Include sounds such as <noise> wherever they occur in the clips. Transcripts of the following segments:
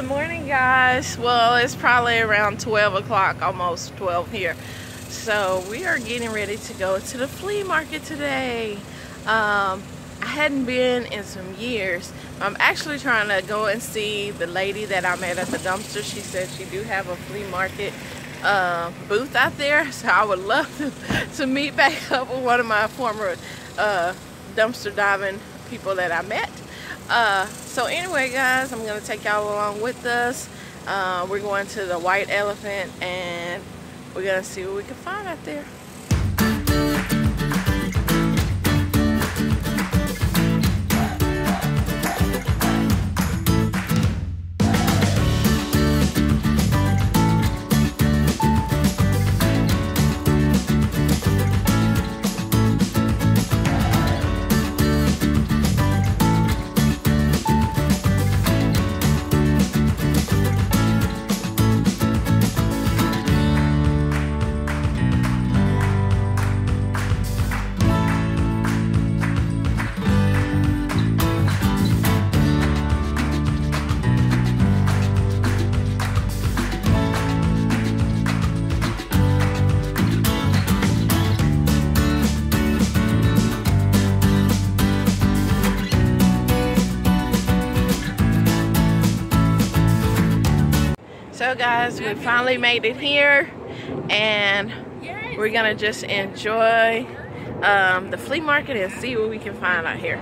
Good morning, guys. Well, it's probably around 12 o'clock, almost 12 here. So we are getting ready to go to the flea market today. Um, I hadn't been in some years. I'm actually trying to go and see the lady that I met at the dumpster. She said she do have a flea market uh, booth out there. <laughs> So I would love to, to meet back <laughs> up with one of my former uh, dumpster diving people that I met. Uh, so anyway, guys, I'm going to take y'all along with us. Uh, we're going to the White Elephant and we're going to see what we can find out there. Guys, we finally made it here and we're gonna just enjoy um, the flea market and see what we can find out here.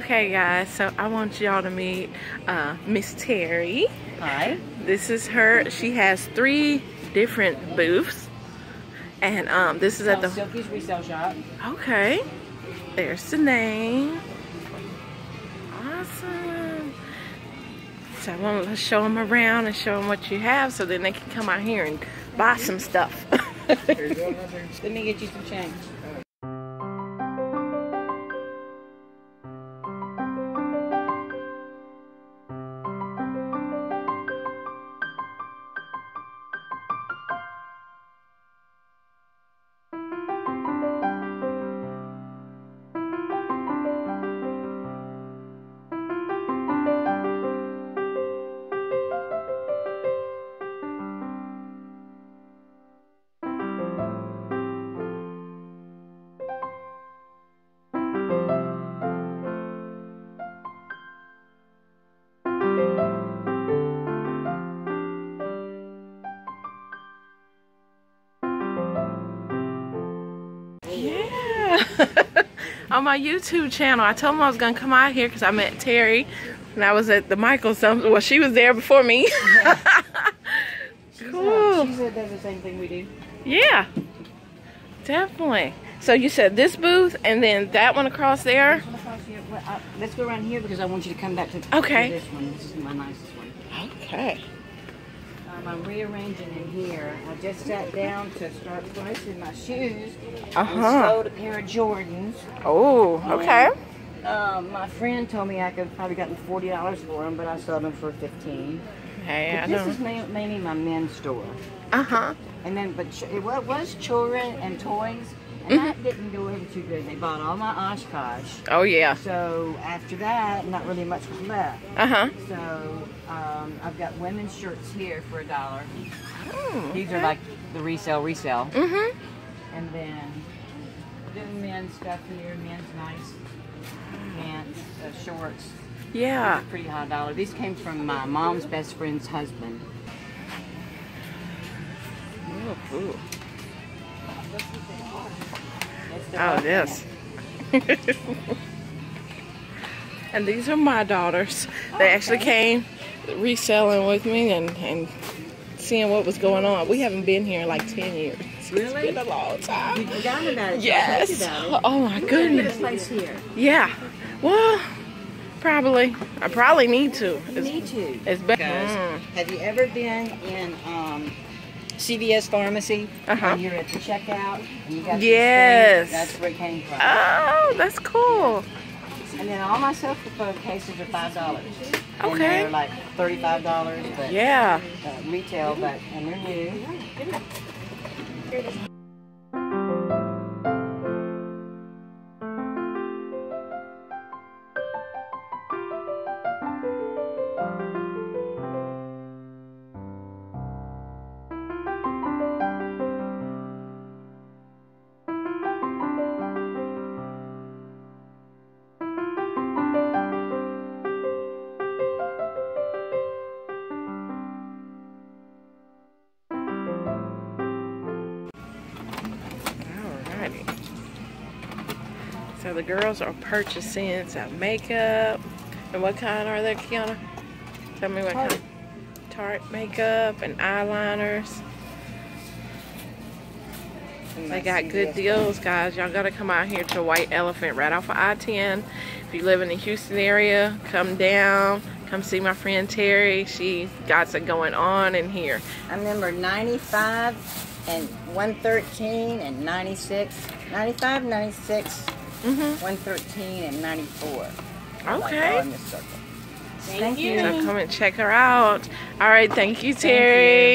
Okay, guys, so I want y'all to meet uh, Miss Terry. Hi. This is her. She has three different booths. And um, this is at the... Silky's Resale Shop. Okay. There's the name. Awesome. So I want to show them around and show them what you have so then they can come out here and buy some stuff. <laughs> Let me get you some change. <laughs> On my YouTube channel, I told them I was going to come out here because I met Terry and I was at the Michaels. Well, she was there before me. <laughs> cool. She said that's the same thing we do. Yeah, definitely. So you said this booth and then that one across there? Well, uh, let's go around here because I want you to come back to, Okay. to this one. This is my nicest one. Okay. Um, I'm rearranging in here. I just sat down to start placing my shoes. Uh And huh. sold a pair of Jordans. Oh, okay. Um, my friend told me I could probably gotten forty dollars for them, but I sold them for fifteen. Hey, I But this is know. mainly my men's store. Uh huh. And then, but it wa- was children and toys, and Mm-hmm. that didn't go over too good. They bought all my Oshkosh. Oh, yeah. So after that, not really much was left. Uh huh. So um, I've got women's shirts here for a dollar. Oh, These are like the resale, resale. Mm hmm. And then the men's stuff here, men's nice pants, uh, shorts. Yeah. Pretty high dollar. These came from my mom's best friend's husband. Oh, ooh. That's Oh, this. <laughs> and these are my daughters. They actually came reselling with me and, and seeing what was going on. We haven't been here in like 10 years. Really? It's been a long time. You forgot about it. Yes. I'll you about it. Oh my We're gonna get goodness. a place here. Yeah. Well, probably. I probably need to. You It's, need to. it's better. Mm. have you ever been in um, CVS pharmacy? Uh-huh. And you're at the checkout and you got Yes. That's where it came from. Oh, that's cool. And then all my self-fulfilled cases are five dollars. Okay. And they're like thirty-five dollars, but Yeah. uh, retail, but and they're new. So the girls are purchasing some makeup. And what kind are they, Kiana? Tell me what Tarte. kind. Tarte makeup and eyeliners. And They got good deals, guys. Y'all gotta come out here to White Elephant right off of I-10. If you live in the Houston area, come down. Come see my friend Terry. She got it going on in here. I remember 95 and 113 and 96. 95, 96, Mm-hmm. 113 and 94. Like Okay. in this circle. Thank, you. So come and check her out. All right, thank you, Terry.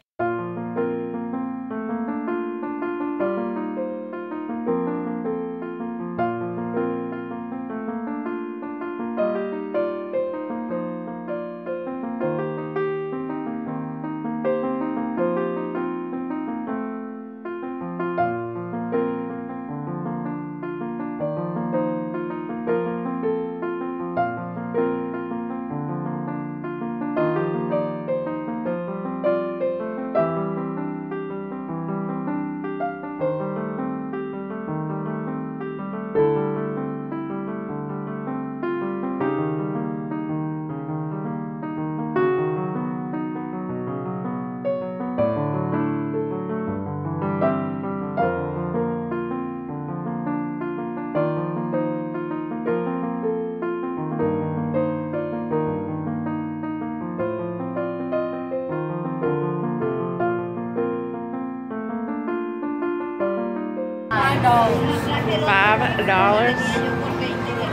Five dollars.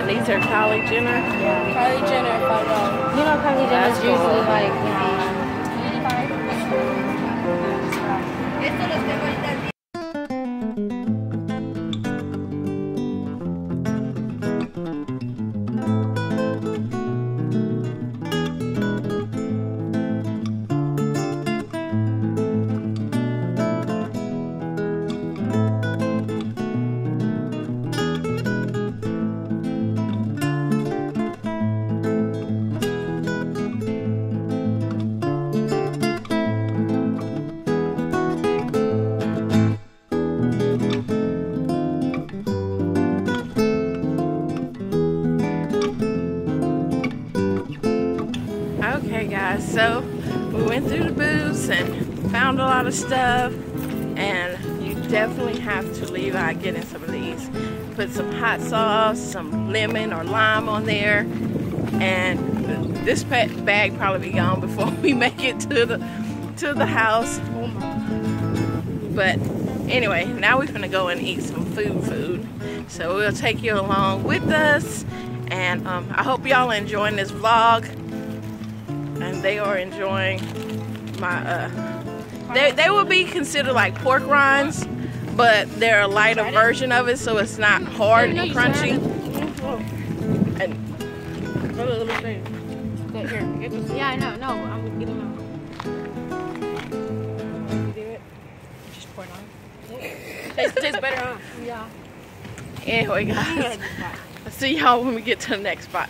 And these are Kylie Jenner. Yeah. Kylie Jenner, five dollars. You know, Kylie Jenner's usually like, stuff, and you definitely have to leave out getting some of these. Put some hot sauce, some lemon or lime on there, and this bag probably be gone <laughs> before we make it to the to the house. But anyway, now we're gonna go and eat some food food. So we'll take you along with us, and um, I hope y'all enjoying this vlog and they are enjoying my uh they, they would be considered like pork rinds but they're a lighter version of it so it's not hard and crunchy and What a little thing. Here, get this. Yeah, I know. No, I'm gonna get them out. Do it. Just pour it on. Tastes, tastes better, huh? Yeah. anyway guys i'll see y'all when we get to the next spot